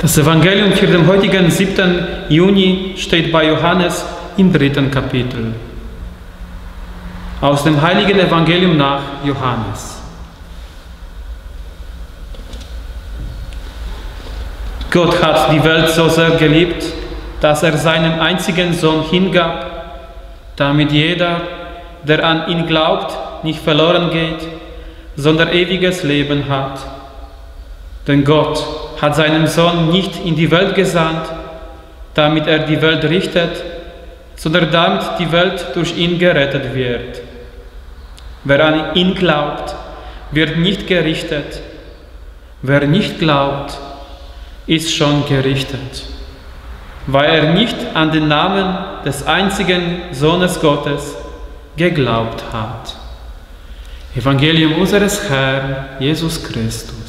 Das Evangelium für den heutigen 7. Juni steht bei Johannes im dritten Kapitel. Aus dem heiligen Evangelium nach Johannes. Gott hat die Welt so sehr geliebt, dass er seinen einzigen Sohn hingab, damit jeder, der an ihn glaubt, nicht verloren geht, sondern ewiges Leben hat. Denn Gott hat seinen Sohn nicht in die Welt gesandt, damit er die Welt richtet, sondern damit die Welt durch ihn gerettet wird. Wer an ihn glaubt, wird nicht gerichtet. Wer nicht glaubt, ist schon gerichtet, weil er nicht an den Namen des einzigen Sohnes Gottes geglaubt hat. Evangelium unseres Herrn Jesus Christus.